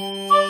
哦。